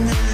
now